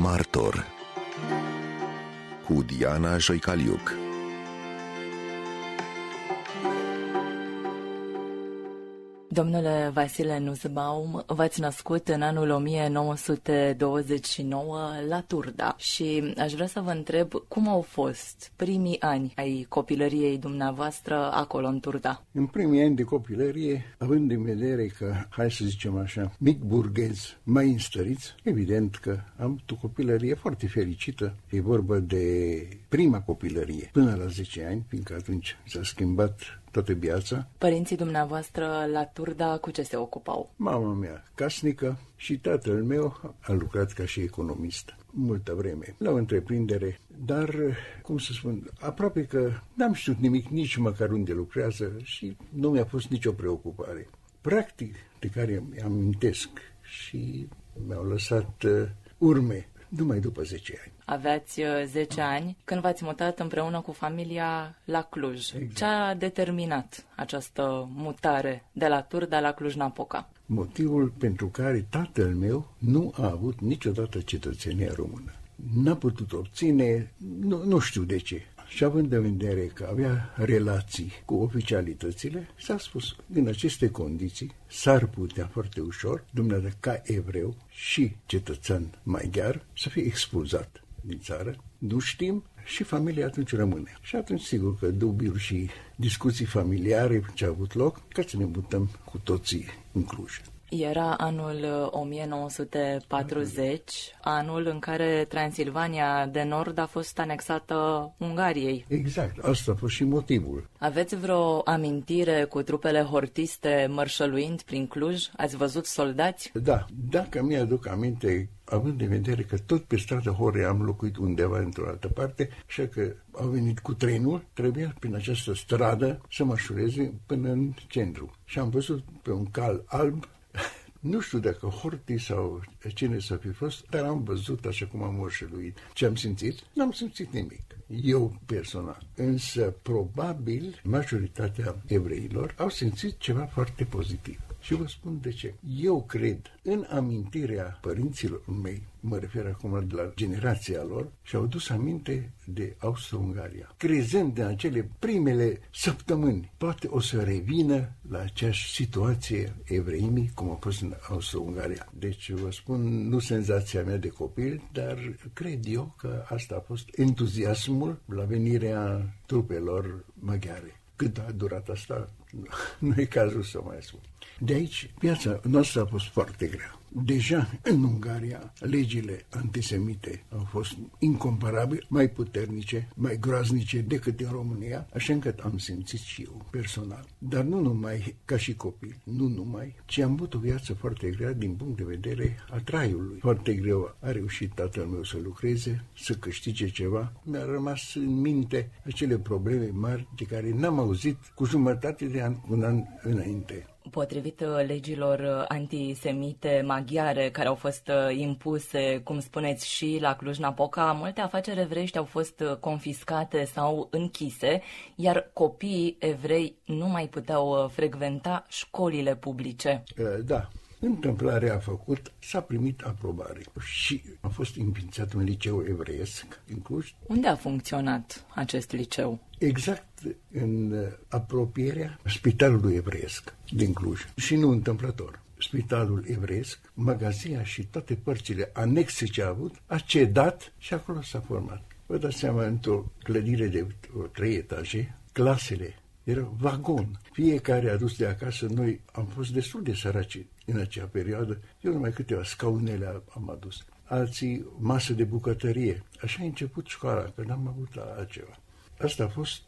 Martor. Cu Diana Joicaliuc Domnule Vasile Nussbaum, v-ați născut în anul 1929 la Turda și aș vrea să vă întreb cum au fost primii ani ai copilăriei dumneavoastră acolo în Turda. În primii ani de copilărie, având în vedere că, hai să zicem așa, mic burghez, mai înstăriți, evident că am o copilărie foarte fericită. E vorba de prima copilărie, până la 10 ani, fiindcă atunci s-a schimbat toată viața. Părinții dumneavoastră la Turda cu ce se ocupau? Mama mea casnică și tatăl meu a lucrat ca și economist multă vreme la o întreprindere, dar, cum să spun, aproape că n-am știut nimic nici măcar unde lucrează și nu mi-a fost nicio preocupare. Practic, de care mi amintesc și mi-au lăsat uh, urme numai după 10 ani aveați 10 uh, ani, când v-ați mutat împreună cu familia la Cluj. Exact. Ce a determinat această mutare de la Turda la Cluj-Napoca? Motivul pentru care tatăl meu nu a avut niciodată cetățenia română. N-a putut obține, nu, nu știu de ce. Și având în vedere că avea relații cu oficialitățile, s-a spus, în aceste condiții, s-ar putea foarte ușor, dumneavoastră ca evreu și cetățean maghiar, să fie expulzat din țară, nu știm și familia atunci rămâne. Și atunci sigur că dubiuri și discuții familiare ce au avut loc, ca să ne mutăm cu toții în Cluj. Era anul 1940, uh, anul în care Transilvania de Nord a fost anexată Ungariei. Exact, asta a fost și motivul. Aveți vreo amintire cu trupele hortiste mărșăluind prin Cluj? Ați văzut soldați? Da, dacă mi-aduc aminte având în vedere că tot pe stradă Hore am locuit undeva într-o altă parte, așa că au venit cu trenul, trebuia prin această stradă să mă până în centru. Și am văzut pe un cal alb nu știu dacă Horti sau cine să fi fost, dar am văzut așa cum am orșeluit. Ce am simțit? N-am simțit nimic. Eu personal. Însă, probabil, majoritatea evreilor au simțit ceva foarte pozitiv. Și vă spun de ce. Eu cred în amintirea părinților mei, mă refer acum de la generația lor, și-au dus aminte de Austro-Ungaria. Crezând în acele primele săptămâni, poate o să revină la aceeași situație evreimii, cum a fost în Austro-Ungaria. Deci vă spun, nu senzația mea de copil, dar cred eu că asta a fost entuziasmul la venirea trupelor maghiare. Cât a durat asta, nu e cazul să mai spun. De aici, viața noastră a fost foarte grea. Deja în Ungaria, legile antisemite au fost incomparabil mai puternice, mai groaznice decât în România, așa încât am simțit și eu personal. Dar nu numai ca și copil, nu numai, ci am avut o viață foarte grea din punct de vedere a traiului. Foarte greu a reușit tatăl meu să lucreze, să câștige ceva. Mi-a rămas în minte acele probleme mari de care n-am auzit cu jumătate de an, un an înainte. Potrivit uh, legilor uh, antisemite maghiare care au fost uh, impuse, cum spuneți, și la Cluj-Napoca, multe afaceri evreiești au fost confiscate sau închise, iar copiii evrei nu mai puteau frecventa școlile publice. Da, Întâmplarea a făcut, s-a primit aprobare și a fost înființat un liceu evreiesc în Cluj. Unde a funcționat acest liceu? Exact în apropierea Spitalului Evreiesc din Cluj și nu întâmplător. Spitalul Evreiesc, magazia și toate părțile anexe ce a avut, a cedat și acolo s-a format. Vă dați seama, într-o clădire de trei etaje, clasele era vagon. Fiecare a dus de acasă, noi am fost destul de săraci în acea perioadă. Eu numai câteva scaunele am adus. Alții masă de bucătărie. Așa a început școala, că n-am avut altceva. Asta a fost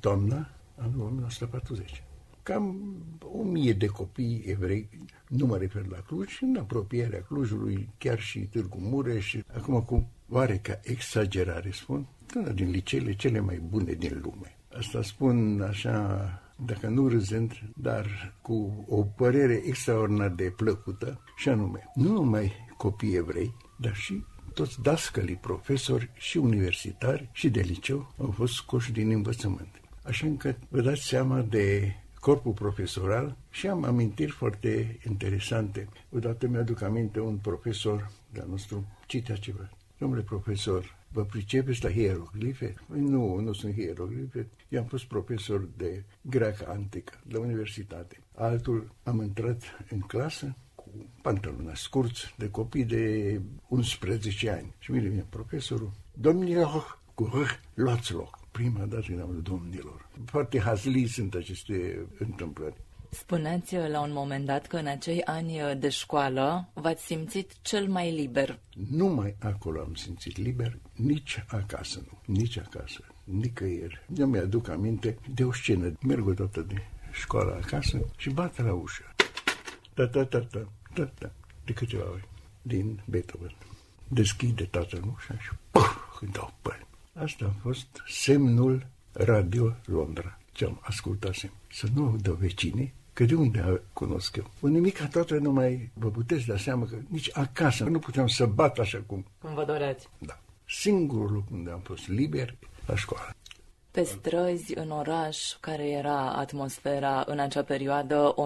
toamna anul 1940. Cam o mie de copii evrei, nu mă refer la Cluj, în apropierea Clujului, chiar și Târgu Mureș, acum cu oareca exagerare spun, una din liceele cele mai bune din lume. Asta spun așa, dacă nu râzând, dar cu o părere extraordinar de plăcută, și anume, nu numai copii evrei, dar și toți dascălii, profesori și universitari și de liceu au fost scoși din învățământ. Așa încât vă dați seama de corpul profesoral și am amintiri foarte interesante. Odată mi-aduc aminte un profesor de-al nostru citea ceva. domnule profesor, vă pricepeți la hieroglife? Păi nu, nu sunt hieroglife. Eu am fost profesor de greacă antică la universitate. Altul am intrat în clasă cu pantaloni scurți de copii de 11 ani. Și mire vine profesorul, domnilor, cu luați loc. Prima dată când am domnilor. Foarte hazli sunt aceste întâmplări. Spuneți la un moment dat că în acei ani de școală v-ați simțit cel mai liber. Numai acolo am simțit liber, nici acasă nu, nici acasă, nicăieri. Eu mi-aduc aminte de o scenă, merg o dată de școală acasă și bate la ușă. Ta, ta, ta, ta, ta, ta, de câteva ori, din Beethoven. Deschide tatăl ușa și puf, îmi dau păr. Asta a fost semnul Radio Londra ce am ascultat să nu audă vecinii Că de unde cunosc eu? O nimica toată nu mai vă puteți da seama că nici acasă nu puteam să bat așa cum. Cum vă doreați. Da. Singurul loc unde am fost liber, la școală. Pe străzi, în oraș, care era atmosfera în acea perioadă 1940-1944?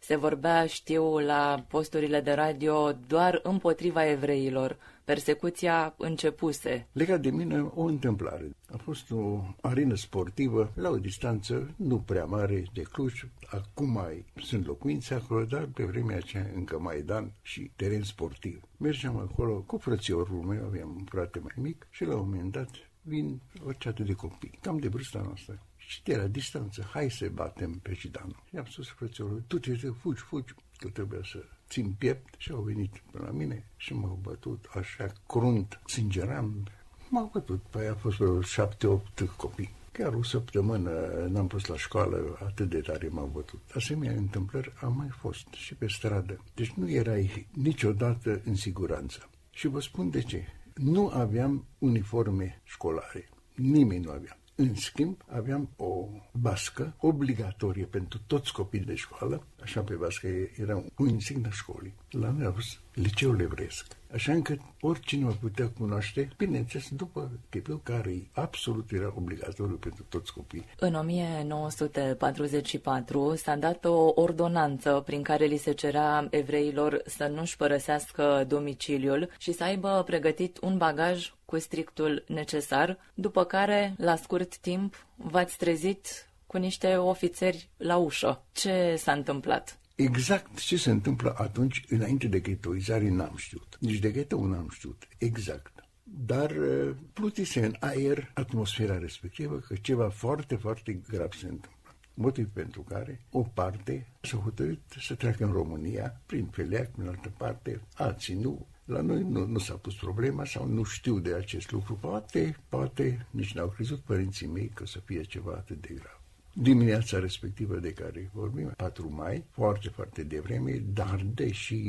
Se vorbea, știu, la posturile de radio doar împotriva evreilor persecuția începuse. Legat de mine, o întâmplare. A fost o arenă sportivă la o distanță nu prea mare de Cluj. Acum mai sunt locuințe acolo, dar pe vremea aceea încă Maidan și teren sportiv. Mergeam acolo cu frățiorul meu, aveam un frate mai mic și la un moment dat vin o ceată de copii, cam de vârsta noastră. Și de la distanță, hai să batem pe Cidanul. I-am spus frățiorul, tu trebuie să fugi, fugi, că trebuie să țin piept și au venit până la mine și m-au bătut așa crunt, sângeram. M-au bătut, păi a fost vreo șapte, opt copii. Chiar o săptămână n-am fost la școală, atât de tare m-au bătut. Asemenea întâmplări au mai fost și pe stradă. Deci nu erai niciodată în siguranță. Și vă spun de ce. Nu aveam uniforme școlare. Nimeni nu avea. În schimb, aveam o bască obligatorie pentru toți copiii de școală, așa pe bască era un insignă școlii. La noi a fost liceul evresc. Așa încât oricine mă putea cunoaște, bineînțeles, după tipul care absolut era obligatoriu pentru toți copiii. În 1944 s-a dat o ordonanță prin care li se cerea evreilor să nu-și părăsească domiciliul și să aibă pregătit un bagaj cu strictul necesar, după care, la scurt timp, v-ați trezit cu niște ofițeri la ușă. Ce s-a întâmplat? Exact ce se întâmplă atunci, înainte de ghetoizare, n-am știut. Nici de ghetou n-am știut. Exact. Dar uh, plutise în aer atmosfera respectivă că ceva foarte, foarte grav se întâmplă. Motiv pentru care o parte s-a hotărât să treacă în România, prin Feleac, prin altă parte, alții nu. La noi nu, nu s-a pus problema sau nu știu de acest lucru. Poate, poate, nici n-au crezut părinții mei că să fie ceva atât de grav dimineața respectivă de care vorbim, 4 mai, foarte, foarte devreme, dar deși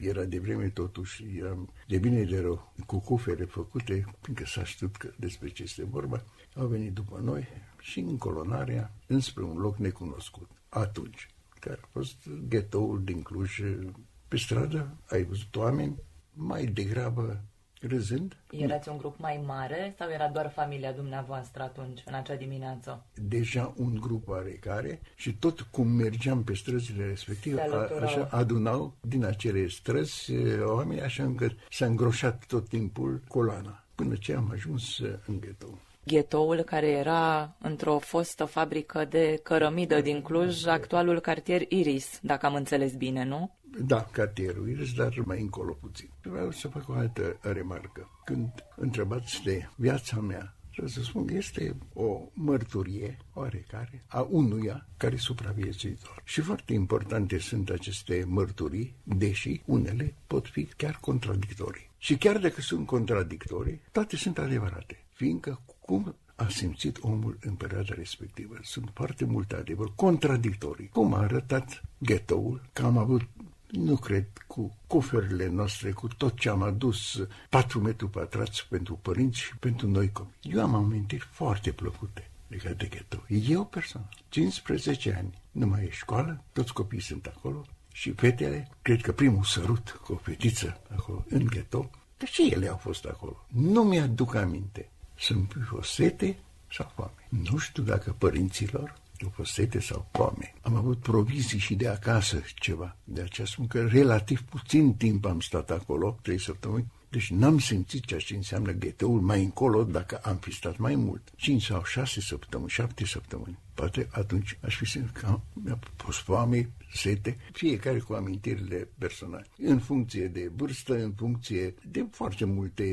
era de vreme totuși, eram de bine de rău, cu cufere făcute, fiindcă s-a știut că despre ce este vorba, au venit după noi și în colonarea înspre un loc necunoscut. Atunci, care a fost ghetoul din Cluj, pe stradă, ai văzut oameni mai degrabă râzând. Erați un grup mai mare sau era doar familia dumneavoastră atunci, în acea dimineață? Deja un grup oarecare și tot cum mergeam pe străzile respective, a, așa adunau din acele străzi oameni așa încât s-a îngroșat tot timpul coloana până ce am ajuns în ghetou ghetoul care era într-o fostă fabrică de cărămidă din Cluj, actualul cartier Iris, dacă am înțeles bine, nu? Da, cartierul Iris, dar mai încolo puțin. Vreau să fac o altă remarcă. Când întrebați de viața mea, trebuie să spun că este o mărturie oarecare a unuia care supraviețuitor. Și foarte importante sunt aceste mărturii, deși unele pot fi chiar contradictorii. Și chiar dacă sunt contradictorii, toate sunt adevărate, fiindcă cum a simțit omul în perioada respectivă. Sunt foarte multe adevăr contradictorii. Cum a arătat ghetoul, că am avut nu cred, cu coferele noastre, cu tot ce am adus, 4 metri pătrați pentru părinți și pentru noi copii. Eu am amintiri foarte plăcute legate de ghetto. Eu personal, 15 ani, nu mai e școală, toți copiii sunt acolo și fetele, cred că primul sărut cu o fetiță acolo în ghetto, de ce ele au fost acolo? Nu mi-aduc aminte. Sunt o sete sau foame. Nu știu dacă părinților după sete sau foame. Am avut provizii și de acasă ceva. De aceea spun că relativ puțin timp am stat acolo, trei săptămâni, deci n-am simțit ceea ce înseamnă gheteul mai încolo dacă am fi stat mai mult. 5 sau 6 săptămâni, 7 săptămâni. Poate atunci aș fi simțit că mi-a pus foame, sete, fiecare cu amintirile personale. În funcție de vârstă, în funcție de foarte multe...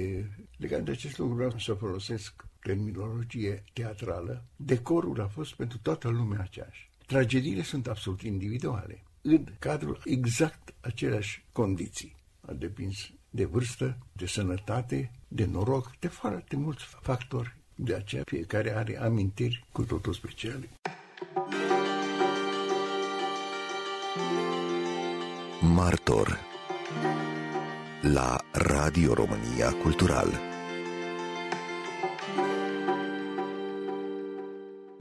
Legat de acest lucru vreau să folosesc terminologie teatrală. Decorul a fost pentru toată lumea aceeași. Tragediile sunt absolut individuale, în cadrul exact aceleași condiții. A depins de vârstă, de sănătate, de noroc, de foarte mulți factori. De aceea fiecare are amintiri cu totul speciale. Martor la Radio România Cultural.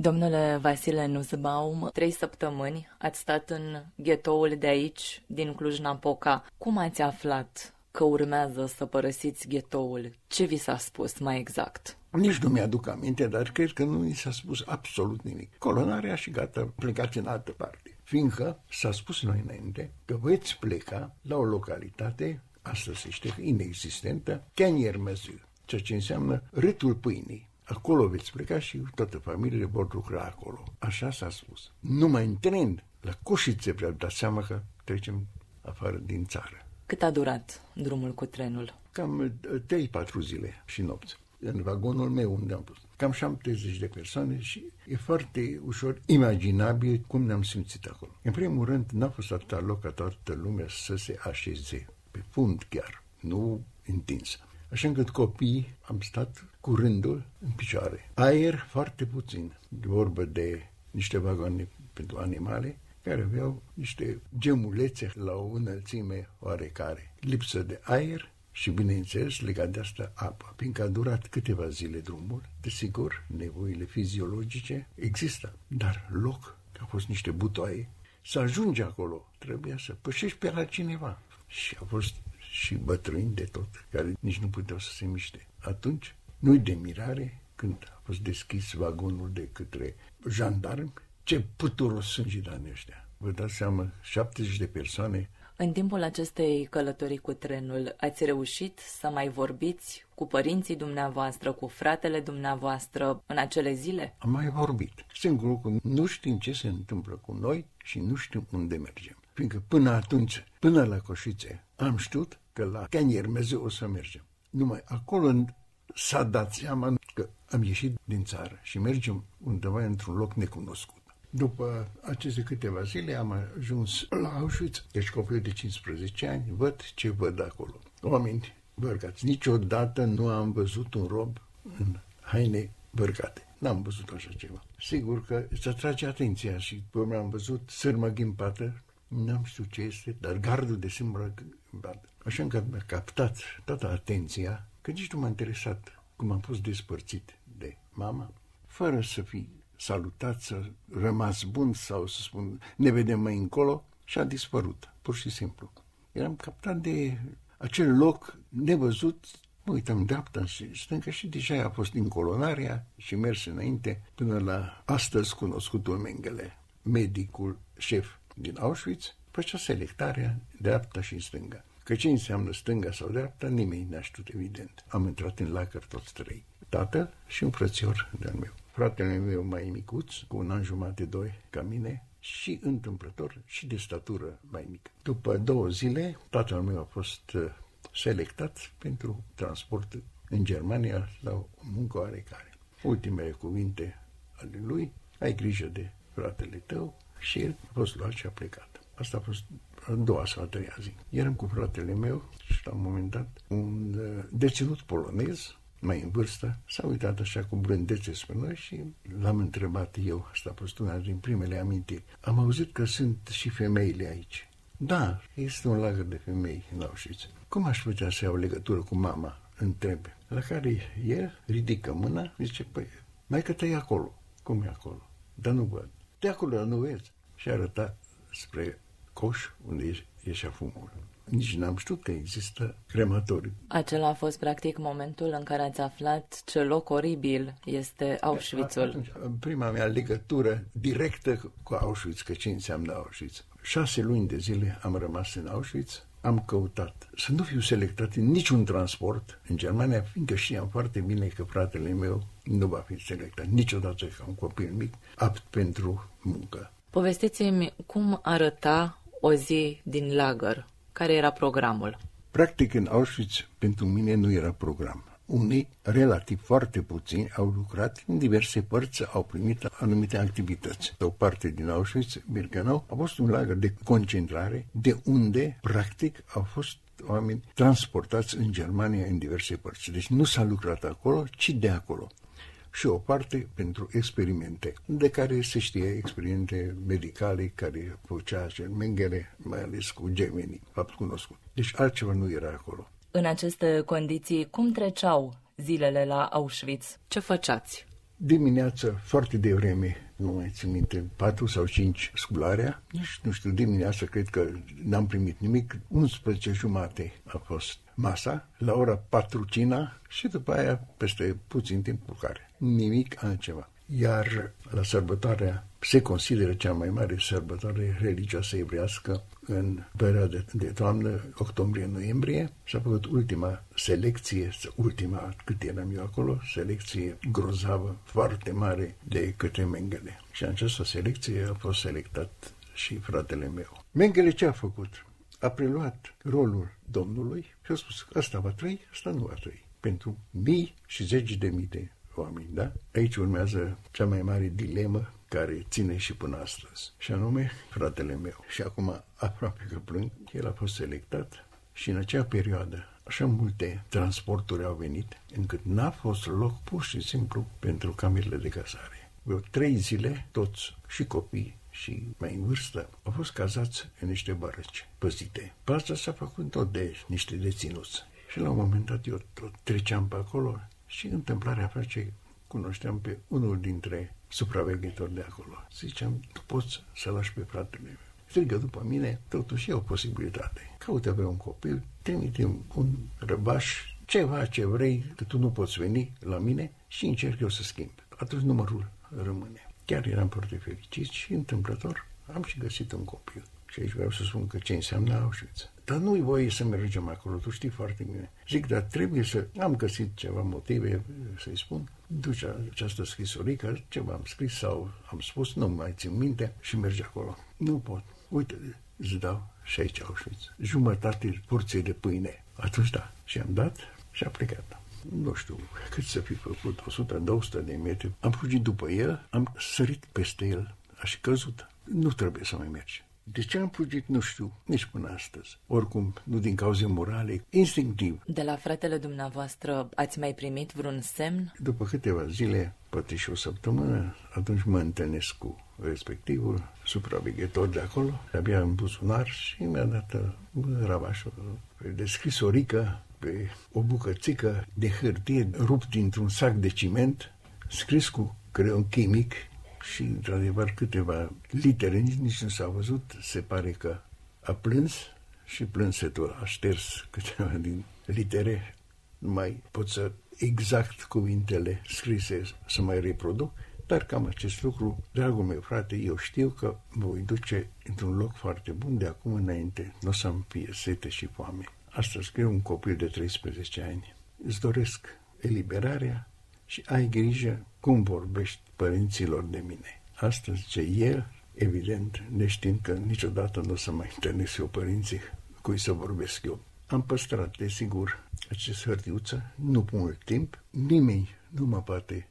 Domnule Vasile Nuzbaum, trei săptămâni ați stat în ghetoul de aici, din Cluj-Napoca. Cum ați aflat că urmează să părăsiți ghetoul. Ce vi s-a spus mai exact? Nici nu mi-aduc aminte, dar cred că nu mi s-a spus absolut nimic. Colonarea și gata, plecați în altă parte. Fiindcă s-a spus noi înainte că veți pleca la o localitate, astăzi se știe inexistentă, Canier Măziu, ceea ce înseamnă râtul pâinii. Acolo veți pleca și toată familiile vor lucra acolo. Așa s-a spus. Numai în tren, la Coșițe vreau dat seama că trecem afară din țară. Cât a durat drumul cu trenul? Cam 3-4 zile și nopți. În vagonul meu unde am pus. Cam 70 de persoane și e foarte ușor imaginabil cum ne-am simțit acolo. În primul rând, n-a fost atâta loc ca toată lumea să se așeze, pe fund chiar, nu întins. Așa încât copiii am stat cu rândul în picioare. Aer foarte puțin, de vorbă de niște vagoane pentru animale, care aveau niște gemulețe la o înălțime oarecare. Lipsă de aer și, bineînțeles, legat de asta, apă. Fiindcă a durat câteva zile drumul, desigur, nevoile fiziologice există, dar loc, că au fost niște butoaie, să ajungi acolo, trebuia să pășești pe la cineva. Și a fost și bătrâni de tot, care nici nu puteau să se miște. Atunci, nu-i de mirare când a fost deschis vagonul de către jandarmi, ce puturos sunt gidanii ăștia. Vă dați seama, 70 de persoane. În timpul acestei călătorii cu trenul, ați reușit să mai vorbiți cu părinții dumneavoastră, cu fratele dumneavoastră în acele zile? Am mai vorbit. Singurul lucru, nu știm ce se întâmplă cu noi și nu știm unde mergem. Fiindcă până atunci, până la Coșițe, am știut că la Caniermeze o să mergem. Numai acolo s-a dat seama că am ieșit din țară și mergem undeva într-un loc necunoscut. După aceste câteva zile am ajuns la Auschwitz, deci copil de 15 ani, văd ce văd acolo. Oameni bărgați. Niciodată nu am văzut un rob în haine bărgate. N-am văzut așa ceva. Sigur că îți atrage atenția și până am văzut sârmă ghimpată, n-am știut ce este, dar gardul de sârmă ghimpată. Așa că mi-a captat toată atenția, că nici nu m-a interesat cum am fost despărțit de mama, fără să fi salutat, să rămas bun sau să spun ne vedem mai încolo și a dispărut, pur și simplu. Eram captat de acel loc nevăzut, mă uitam dreapta și stânga și deja a fost din colonarea și mers înainte până la astăzi cunoscutul Mengele, medicul șef din Auschwitz, făcea selectarea dreapta și stânga. Că ce înseamnă stânga sau dreapta, nimeni n-a știut, evident. Am intrat în lacăr toți trei. Tatăl și un frățior de-al meu fratele meu mai micuț, cu un an jumate, doi, ca mine, și întâmplător și de statură mai mică. După două zile, tatăl meu a fost uh, selectat pentru transport în Germania la o muncă oarecare. Ultimele cuvinte ale lui, ai grijă de fratele tău și el a fost luat și a plecat. Asta a fost a doua sau a treia zi. Eram cu fratele meu și la un moment dat un uh, deținut polonez mai în vârstă, s-a uitat așa cu blândețe spre noi și l-am întrebat eu, asta a fost una din primele amintiri. Am auzit că sunt și femeile aici. Da, este un lagăr de femei în Auschwitz. Cum aș putea să iau legătură cu mama? Întreb. La care el ridică mâna și zice, păi, mai că e acolo. Cum e acolo? Dar nu văd. De acolo, nu vezi. Și arăta spre coș unde ieșea fumul. nici n-am știut că există crematoriu. Acela a fost practic momentul în care ați aflat ce loc oribil este Auschwitzul. Atunci, prima mea legătură directă cu Auschwitz, că ce înseamnă Auschwitz. Șase luni de zile am rămas în Auschwitz, am căutat să nu fiu selectat în niciun transport în Germania, fiindcă știam foarte bine că fratele meu nu va fi selectat niciodată ca un copil mic, apt pentru muncă. Povestiți-mi cum arăta o zi din lagăr. Care era programul? Practic, în Auschwitz, pentru mine nu era program. Unii, relativ foarte puțini, au lucrat în diverse părți, au primit anumite activități. O parte din Auschwitz-Birkenau a fost un lagăr de concentrare, de unde, practic, au fost oameni transportați în Germania în diverse părți. Deci nu s-a lucrat acolo, ci de acolo și o parte pentru experimente, de care se știe experimente medicale care făcea acel Mengele, mai ales cu gemenii, fapt cunoscut. Deci altceva nu era acolo. În aceste condiții, cum treceau zilele la Auschwitz? Ce făceați? Dimineața, foarte devreme, nu mai țin minte, 4 sau 5 scularea. Nici, nu știu, dimineața cred că n-am primit nimic. 11 jumate a fost masa, la ora 4 cina și după aia, peste puțin timp, care Nimic altceva. Iar la sărbătoarea se consideră cea mai mare sărbătoare religioasă evrească în perioada de toamnă, octombrie-noiembrie. S-a făcut ultima selecție, ultima cât eram eu acolo, selecție grozavă, foarte mare de către Mengele. Și în această selecție a fost selectat și fratele meu. Mengele ce a făcut? A preluat rolul Domnului și a spus, asta va trăi, asta nu va trăi. Pentru mii și zeci de mii de oameni, da? Aici urmează cea mai mare dilemă care ține și până astăzi, și anume fratele meu. Și acum, aproape că plâng, el a fost selectat și în acea perioadă așa multe transporturi au venit, încât n-a fost loc pur și simplu pentru camerele de cazare. Vreo trei zile, toți, și copii, și mai în vârstă, au fost cazați în niște bărăci păzite. Pe asta s-a făcut tot de niște deținuți. Și la un moment dat eu tot treceam pe acolo și întâmplarea face, cunoșteam pe unul dintre supraveghetori de acolo. Ziceam, tu poți să lași pe fratele meu. Strigă după mine, totuși e o posibilitate. Caută pe un copil, trimite un răbaș, ceva ce vrei, că tu nu poți veni la mine și încerc eu să schimb. Atunci numărul rămâne. Chiar eram foarte fericit și întâmplător am și găsit un copil. Și aici vreau să spun că ce înseamnă Auschwitz. Dar nu-i voie să mergem acolo, tu știi foarte bine. Zic, dar trebuie să... Am găsit ceva motive să-i spun. Duce această scrisorică, ceva am scris sau am spus, nu mai țin minte și merge acolo. Nu pot. Uite, îți dau și aici Auschwitz. Jumătate porție de pâine. Atunci da. Și am dat și a plecat nu știu cât să fi făcut, 100-200 de metri. Am fugit după el, am sărit peste el, aș căzut. Nu trebuie să mai mergi. De ce am fugit, nu știu, nici până astăzi. Oricum, nu din cauze morale, instinctiv. De la fratele dumneavoastră ați mai primit vreun semn? După câteva zile, poate și o săptămână, atunci mă întâlnesc cu respectivul supraveghetor de acolo, abia în buzunar și mi-a dat ravașul de scrisorică pe o bucățică de hârtie rupt dintr-un sac de ciment, scris cu creion chimic și, într-adevăr, câteva litere, nici, nici nu s-a văzut, se pare că a plâns și plânsetul a șters câteva din litere. Nu mai pot să exact cuvintele scrise să mai reproduc, dar cam acest lucru, dragul meu frate, eu știu că mă voi duce într-un loc foarte bun de acum înainte. Nu o să-mi fie sete și foame. Asta scrie un copil de 13 ani. Îți doresc eliberarea și ai grijă cum vorbești părinților de mine. Asta zice el, evident, neștiind că niciodată nu o să mai întâlnesc eu părinții cui să vorbesc eu. Am păstrat, desigur, acest hărtiuță, nu mult timp, nimeni nu mă poate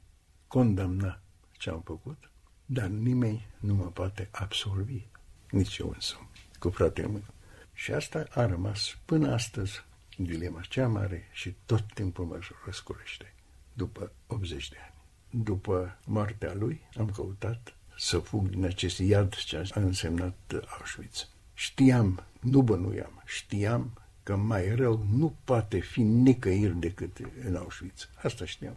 condamna ce am făcut, dar nimeni nu mă poate absolvi, nici eu însumi, cu fratele meu. Și asta a rămas până astăzi dilema cea mare și tot timpul mă răscurește, după 80 de ani. După moartea lui am căutat să fug din acest iad ce a însemnat Auschwitz. Știam, nu bănuiam, știam că mai rău nu poate fi nicăieri decât în Auschwitz. Asta știam.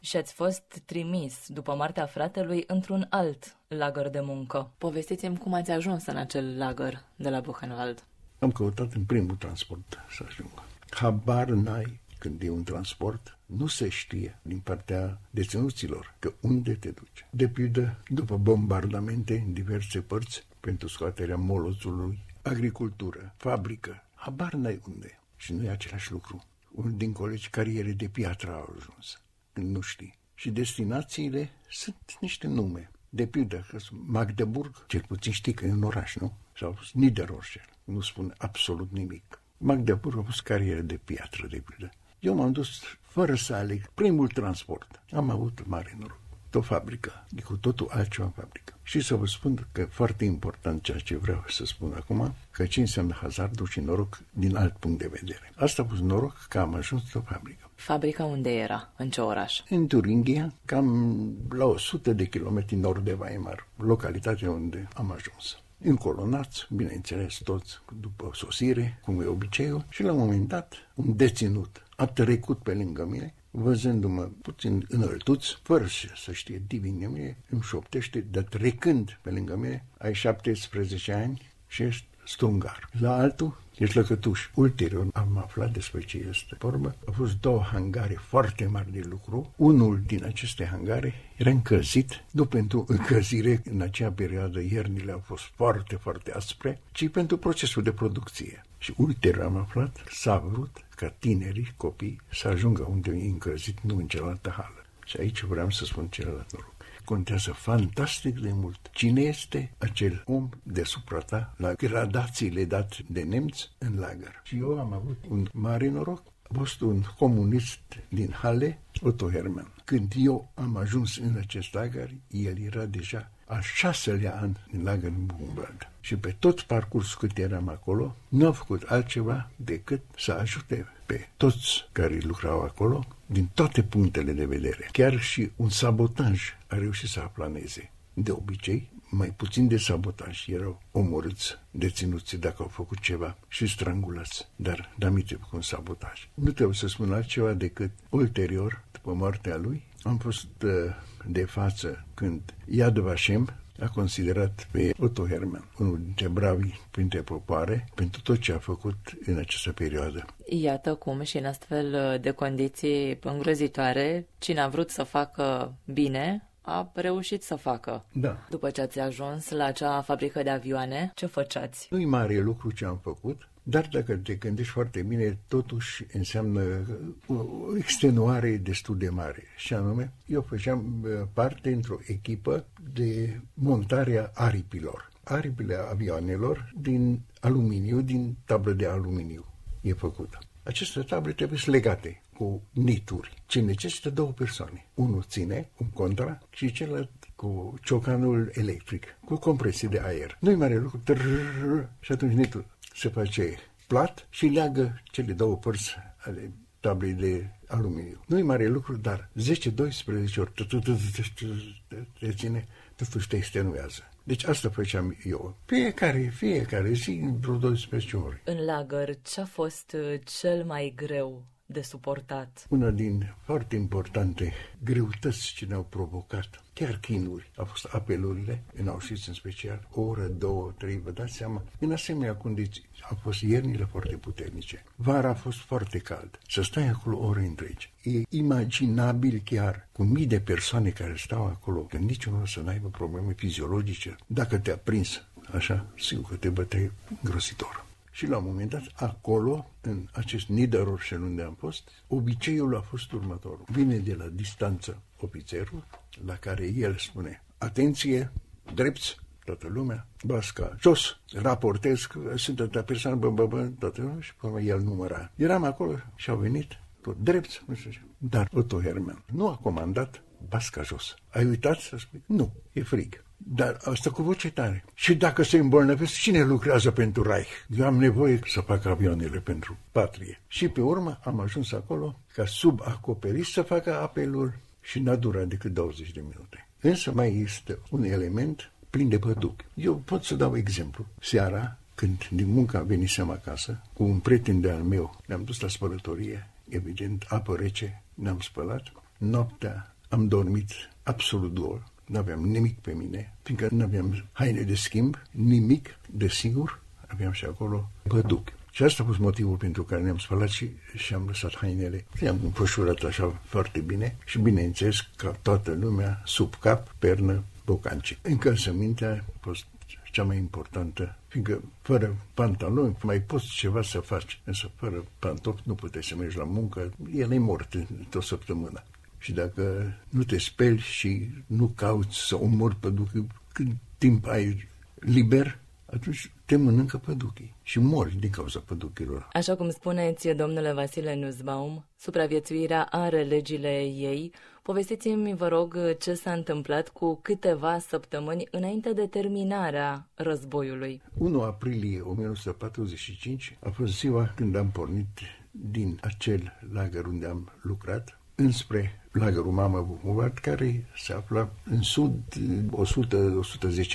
Și ați fost trimis, după moartea fratelui, într-un alt lagăr de muncă. Povestiți-mi cum ați ajuns în acel lagăr de la Buchenwald. Am căutat în primul transport să ajung. Habar n-ai când e un transport, nu se știe din partea deținuților că unde te duci. De pildă, după bombardamente în diverse părți pentru scoaterea moloțului, agricultură, fabrică, habar n-ai unde. Și nu e același lucru. Unul din colegi cariere de piatră au ajuns, când nu știi. Și destinațiile sunt niște nume. De pildă, că Magdeburg, cel puțin știi că e un oraș, nu? Sau Niederorschel, nu spun absolut nimic. Magdeburg a pus cariere de piatră, de pildă. Eu m-am dus fără să aleg primul transport. Am avut mare noroc. O fabrică, e cu totul altceva fabrică. Și să vă spun că foarte important ceea ce vreau să spun acum, că ce înseamnă hazardul și noroc din alt punct de vedere. Asta a fost noroc că am ajuns la o fabrică. Fabrica unde era? În ce oraș? În Turingia, cam la 100 de kilometri nord de Weimar, localitatea unde am ajuns încolonați, bineînțeles toți după sosire, cum e obiceiul, și la un moment dat un deținut a trecut pe lângă mine, văzându-mă puțin înăltuț, fără să știe divin de mine, îmi șoptește, dar trecând pe lângă mine, ai 17 ani și ești strungar. La altul, ești lăcătuș. Ulterior am aflat despre ce este vorba. Au fost două hangare foarte mari de lucru. Unul din aceste hangare era încălzit, nu pentru încălzire, în acea perioadă iernile au fost foarte, foarte aspre, ci pentru procesul de producție. Și ulterior am aflat, s-a vrut ca tinerii, copii, să ajungă unde e încălzit, nu în cealaltă hală. Și aici vreau să spun celălalt noroc contează fantastic de mult. Cine este acel om deasupra ta la gradațiile date de nemți în lagăr? Și eu am avut un mare noroc. A fost un comunist din Halle, Otto Hermann. Când eu am ajuns în acest lagăr, el era deja al șaselea an în lagăr în Buchenwald. Și pe tot parcursul cât eram acolo, nu am făcut altceva decât să ajute pe toți care lucrau acolo din toate punctele de vedere. Chiar și un sabotaj a reușit să aplaneze. De obicei, mai puțin de sabotaj erau omorâți, deținuți dacă au făcut ceva și strangulați. Dar damite cu un sabotaj. Nu trebuie să spun altceva decât ulterior, după moartea lui, am fost uh, de față când Yad Vashem, a considerat pe Otto Hermann unul dintre bravi printre popoare pentru tot ce a făcut în această perioadă. Iată cum și în astfel de condiții îngrozitoare, cine a vrut să facă bine, a reușit să facă. Da. După ce ați ajuns la acea fabrică de avioane, ce făceați? Nu-i mare lucru ce am făcut, dar dacă te gândești foarte bine, totuși înseamnă o extenuare destul de mare. Și anume, eu făceam uh, parte într-o echipă de montare a aripilor. Aripile avioanelor din aluminiu, din tablă de aluminiu e făcută. Aceste table trebuie să legate cu nituri, ce necesită două persoane. Unul ține un contra și celălalt cu ciocanul electric, cu compresie de aer. Nu-i mare lucru, trrr, și atunci nitul se face plat și leagă cele două părți ale tablei de aluminiu. Nu-i mare lucru, dar 10-12 ori te ține, totuși te extenuează. Deci asta făceam eu. Fiecare, fiecare zi, vreo 12 ori. În lagăr, ce a fost cel mai greu de suportat? Una din foarte importante greutăți ce ne-au provocat, chiar chinuri, au fost apelurile, în Auschwitz în special, o oră, două, trei, vă dați seama, în asemenea condiții. Au fost iernile foarte puternice. Vara a fost foarte cald. Să stai acolo ore întregi. E imaginabil chiar cu mii de persoane care stau acolo, că niciunul să n-aibă probleme fiziologice. Dacă te-a prins așa, sigur că te băteai grositor. Și la un moment dat, acolo, în acest Niederorșel unde am fost, obiceiul a fost următorul. Vine de la distanță ofițerul, la care el spune, atenție, drept, toată lumea, basca, jos, raportez că sunt atâtea persoane, bă, bă, bă, toată lumea, și până el număra. Eram acolo și au venit, tot drept, nu știu ce. Dar Otto Herman nu a comandat basca jos. Ai uitat să spui? Nu, e frig. Dar asta cu voce tare. Și dacă se îmbolnăvesc, cine lucrează pentru Reich? Eu am nevoie să fac avioanele pentru patrie. Și pe urmă am ajuns acolo ca sub acoperiș să facă apelul și n-a durat decât 20 de minute. Însă mai este un element plin de păduc. Eu pot să dau exemplu. Seara, când din muncă venisem acasă, cu un prieten de al meu, ne-am dus la spălătorie, evident, apă rece, ne-am spălat. Noaptea am dormit absolut gol nu aveam nimic pe mine, fiindcă nu aveam haine de schimb, nimic, de sigur, aveam și acolo păduc. Și asta a fost motivul pentru care ne-am spălat și, și am lăsat hainele. Le-am înfășurat așa foarte bine și bineînțeles ca toată lumea, sub cap, pernă, bocanci. Încălțămintea a fost cea mai importantă, fiindcă fără pantaloni mai poți ceva să faci, însă fără pantofi nu puteți să mergi la muncă, el e mort într-o săptămână. Și dacă nu te speli și nu cauți să omori păduchii, când timp ai liber, atunci te mănâncă păduchii și mori din cauza păduchilor. Așa cum spuneți, domnule Vasile Nussbaum, supraviețuirea are legile ei. Povestiți-mi, vă rog, ce s-a întâmplat cu câteva săptămâni înainte de terminarea războiului. 1 aprilie 1945 a fost ziua când am pornit din acel lagăr unde am lucrat înspre lagărul Mamă Buhovat, care se află în sud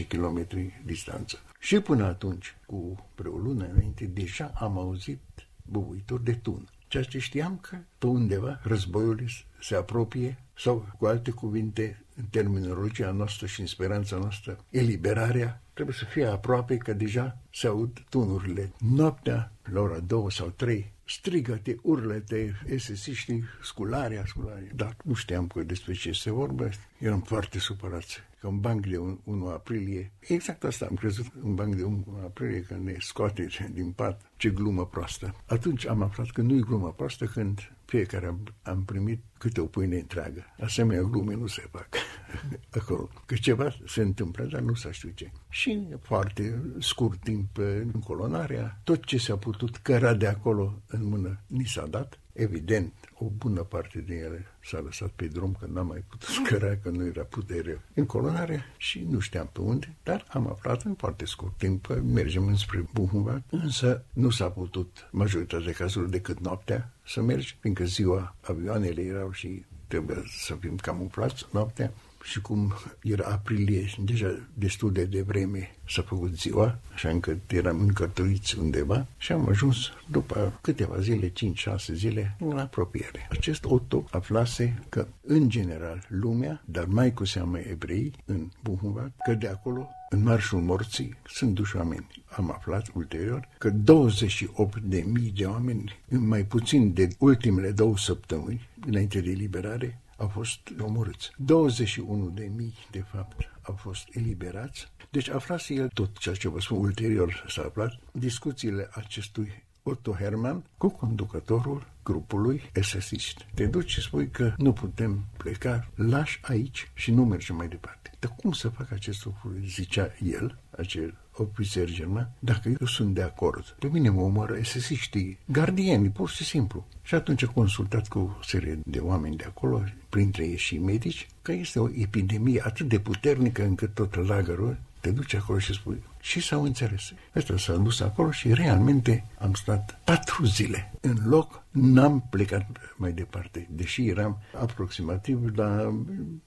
100-110 km distanță. Și până atunci, cu vreo lună înainte, deja am auzit bubuitori de tun. Ceea ce știam că pe undeva războiul se apropie sau, cu alte cuvinte, în terminologia noastră și în speranța noastră, eliberarea trebuie să fie aproape că deja se aud tunurile. Noaptea, la ora două sau trei, strigăte, urlete, esesiștii, scularea, scularea. Dar nu știam că despre ce se vorbe, eram foarte supărați. Că un banc de 1 aprilie, exact asta am crezut, un banc de 1 aprilie, că ne scoate din pat, ce glumă proastă. Atunci am aflat că nu-i glumă proastă când fiecare am, am primit câte o pâine întreagă. Asemenea glume nu se fac acolo. Că ceva se întâmplă, dar nu s-a știu ce. Și foarte scurt timp în colonarea, tot ce s-a putut căra de acolo în mână ni s-a dat. Evident, o bună parte din ele s-a lăsat pe drum, că n-am mai putut scărea, că nu era putere în colonare și nu știam pe unde, dar am aflat în foarte scurt timp că mergem înspre Buhumba, însă nu s-a putut majoritatea cazurilor decât noaptea să mergi, fiindcă ziua avioanele erau și trebuie să fim camuflați noaptea și cum era aprilie, deja destul de devreme s-a făcut ziua, așa încât eram încărtăriți undeva și am ajuns după câteva zile, 5-6 zile, în apropiere. Acest Otto aflase că, în general, lumea, dar mai cu seamă evrei, în Buhumba, că de acolo în marșul morții sunt duși oameni. Am aflat ulterior că 28 de mii de oameni, în mai puțin de ultimele două săptămâni, înainte de liberare, au fost omorâți. 21 de mii, de fapt, au fost eliberați. Deci aflase el tot ceea ce vă spun ulterior s-a aflat, discuțiile acestui Otto Hermann cu conducătorul grupului esesist. Te duci și spui că nu putem pleca, lași aici și nu mergem mai departe. Dar cum să fac acest lucru, zicea el, acel ofițer german, dacă eu sunt de acord. Pe mine mă omoară esesiștii, gardieni, pur și simplu. Și atunci a consultat cu o serie de oameni de acolo, printre ei și medici, că este o epidemie atât de puternică încât tot lagărul te duci acolo și spui și s-au înțeles. Ăsta s-a dus acolo și realmente am stat patru zile. În loc n-am plecat mai departe, deși eram aproximativ la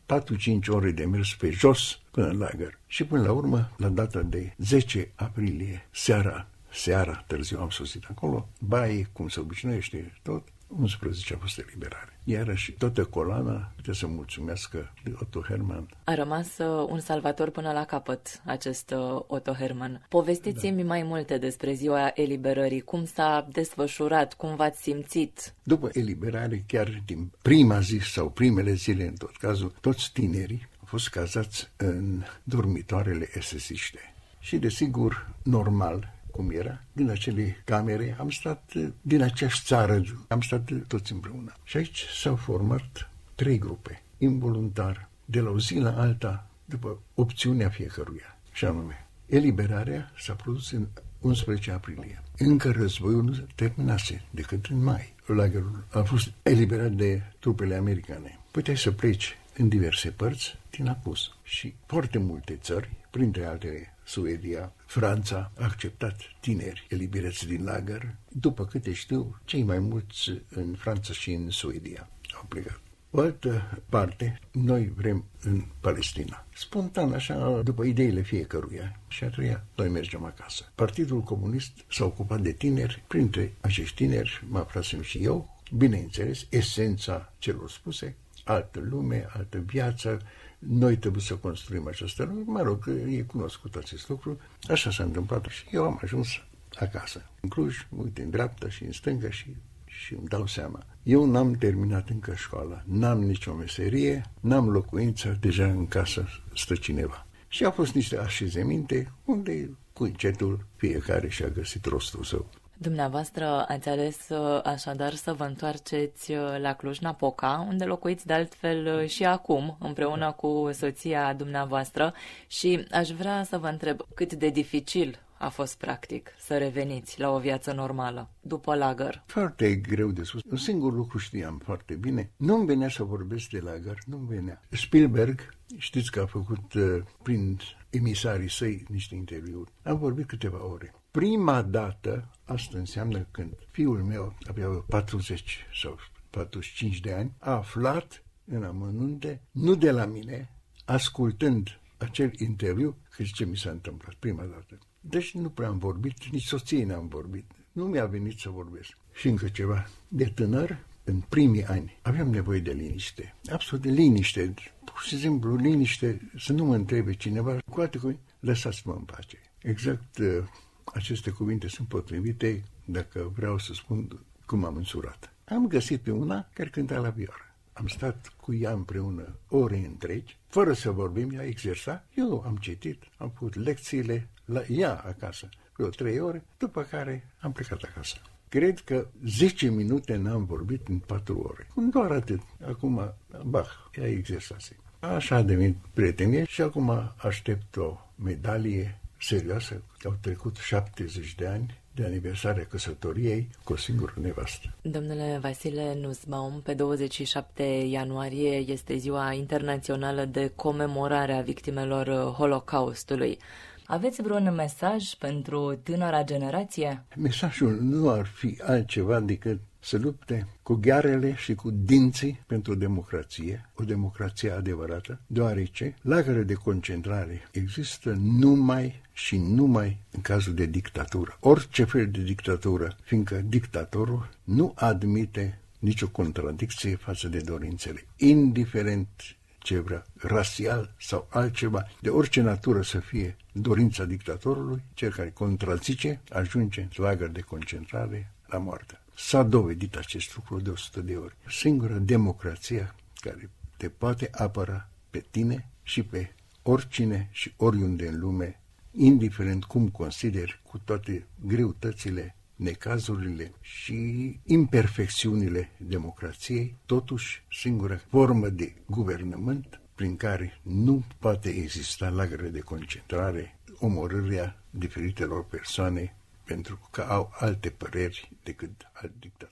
4-5 ore de mers pe jos până în lagăr. Și până la urmă, la data de 10 aprilie, seara, seara târziu am sosit acolo, baie, cum se obișnuiește tot, 11 a fost eliberare. Iarăși, toată coloana putea să mulțumească lui Otto Hermann. A rămas uh, un salvator până la capăt, acest uh, Otto Hermann. Povestiți-mi da. mai multe despre ziua eliberării, cum s-a desfășurat, cum v-ați simțit. După eliberare, chiar din prima zi sau primele zile, în tot cazul, toți tinerii au fost cazați în dormitoarele esesiște. Și, desigur, normal, cum era, din acele camere, am stat din aceeași țară, am stat toți împreună. Și aici s-au format trei grupe, involuntar, de la o zi la alta, după opțiunea fiecăruia. Și anume, eliberarea s-a produs în 11 aprilie. Încă războiul nu terminase decât în mai. Lagerul a fost eliberat de trupele americane. Puteai să pleci în diverse părți din apus. Și foarte multe țări, printre altele Suedia, Franța a acceptat tineri eliberați din lagăr. După câte știu, cei mai mulți în Franța și în Suedia au plecat. O altă parte, noi vrem în Palestina. Spontan, așa, după ideile fiecăruia. Și a treia, noi mergem acasă. Partidul Comunist s-a ocupat de tineri. Printre acești tineri mă aflasem și eu. Bineînțeles, esența celor spuse, altă lume, altă viață, noi trebuie să construim această lume. Mă rog, e cunoscut acest lucru. Așa s-a întâmplat și eu am ajuns acasă. În Cluj, uite, în dreapta și în stânga și și îmi dau seama. Eu n-am terminat încă școala, n-am nicio meserie, n-am locuință, deja în casă stă cineva. Și au fost niște așezeminte unde cu încetul fiecare și-a găsit rostul său. Dumneavoastră ați ales uh, așadar să vă întoarceți uh, la Cluj-Napoca, unde locuiți de altfel uh, și acum, împreună cu soția dumneavoastră și aș vrea să vă întreb cât de dificil a fost practic să reveniți la o viață normală după lagăr? Foarte greu de spus. Un singur lucru știam foarte bine. Nu-mi venea să vorbesc de lagăr, nu-mi venea. Spielberg, știți că a făcut uh, prin emisarii săi niște interviuri. Am vorbit câteva ore. Prima dată, asta înseamnă când fiul meu avea 40 sau 45 de ani, a aflat în amănunte, nu de la mine, ascultând acel interviu, că ce mi s-a întâmplat prima dată. Deci nu prea am vorbit, nici soției n-am vorbit. Nu mi-a venit să vorbesc. Și încă ceva. De tânăr, în primii ani, aveam nevoie de liniște. Absolut de liniște. Pur și simplu, liniște, să nu mă întrebe cineva. Cu alte cuvinte, lăsați-mă în pace. Exact uh, aceste cuvinte sunt potrivite dacă vreau să spun cum am însurat. Am găsit pe una care cânta la vioară. Am stat cu ea împreună ore întregi, fără să vorbim, ea exersa. Eu am citit, am făcut lecțiile la ea acasă, vreo trei ore, după care am plecat acasă. Cred că 10 minute n-am vorbit în 4 ore. Doar atât. Acum, Bach, ea exersase. Așa a devenit prietenie și acum aștept o medalie serioasă. Au trecut 70 de ani de aniversarea căsătoriei cu o singură nevastă. Domnule Vasile Nussbaum, pe 27 ianuarie este ziua internațională de comemorare a victimelor Holocaustului. Aveți vreun mesaj pentru tânăra generație? Mesajul nu ar fi altceva decât să lupte cu ghearele și cu dinții pentru democrație, o democrație adevărată, deoarece lagăre de concentrare există numai și numai în cazul de dictatură. Orice fel de dictatură, fiindcă dictatorul nu admite nicio contradicție față de dorințele, indiferent ce vrea, rasial sau altceva, de orice natură să fie dorința dictatorului, cel care contrazice ajunge în lagăr de concentrare la moarte. S-a dovedit acest lucru de 100 de ori. Singura democrația care te poate apăra pe tine și pe oricine și oriunde în lume, indiferent cum consideri, cu toate greutățile, necazurile și imperfecțiunile democrației, totuși singura formă de guvernământ prin care nu poate exista lagăre de concentrare, omorârea diferitelor persoane pentru că au alte păreri decât alt dictator.